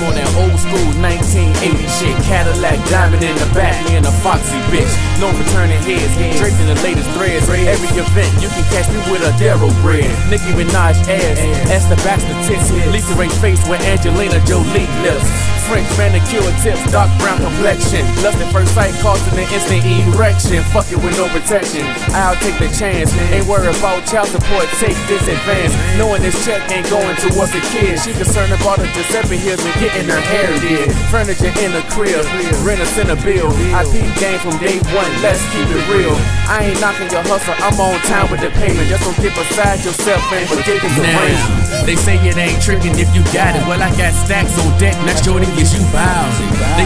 I'm on that old school 1980 shit. Cadillac diamond in the back, me and a foxy bitch. Known for turning heads, draped in the latest threads. Every event, you can catch me with a Darrow bread. Nicki Minaj ass, Esther Baxter tits. Lisa Raye face with Angelina Jolie lips. French manicure tips, dark brown complexion. Lust at first sight, causing an instant erection. Fuck it with no protection. I'll take the chance. Ain't worried about child support, take this advance. Knowing this check ain't going towards the kid. She concerned about the Giuseppe Hills and getting her hair did. Furniture in the crib, rent a center bill. I peep game from day one, let's keep it real. I ain't knocking your hustle, I'm on time with the payment. Just don't get beside yourself and forget the Now, they say it ain't tricking if you got it. Well, I got stacks on deck, next shorty is you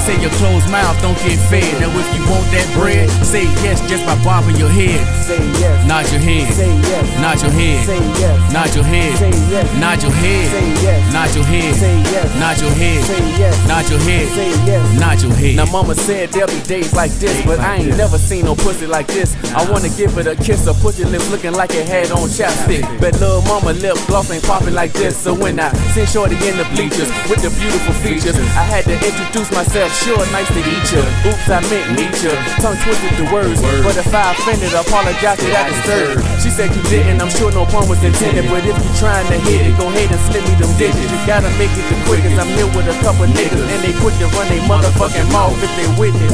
say your closed mouth don't get fed. Now, if you want that bread, say yes just by bobbing your head. Say yes. Nod your head. Say yes. Nod your head. Say yes. Nod your head. Say yes. Nod your head. Say yes. Nod your head. Say yes. Nod your head. Say yes. Nod your head. Say yes. Nod your head. Now mama said there'll be days like this, but I ain't never seen no pussy like this. I wanna give it a kiss, a pussy lips looking like it had on chapstick. But little mama lip gloss ain't popping like this. So when I seen Shorty in the bleachers with the beautiful features, I had to introduce myself. Sure, nice to eat you. Oops, I meant meet you. Tongue twisted the words, but if I offended, apologize that I disturbed. She said you didn't, I'm sure no pun was intended. But if you trying to hit it, go ahead and slip me them digits. You gotta make it the quickest. I'm here with a couple niggas, and they quick to run they motherfucking mouth if they witness.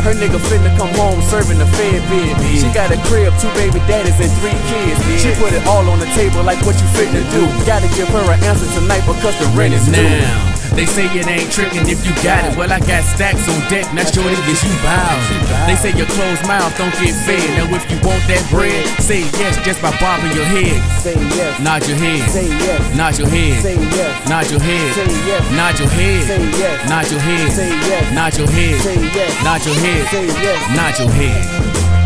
Her nigga finna come home serving the fed bid. She got a crib, two baby daddies, and three kids. She put it all on the table like what you finna do. Gotta give her an answer tonight because the rent is due. Now, they say it ain't tricking if you got it. Well, I got stacks on deck, next shorty is you bound. They say your closed mouth don't get fed. Now, if you want that bread, say yes just by bobbing your head. Say yes. Nod your head. Say yes. Nod your head. Say yes. Nod your head. Say yes. Nod your head. Say yes. Nod your head. Say yes. Nod your head. Say yes. Nod your head. Say yes. Nod your head.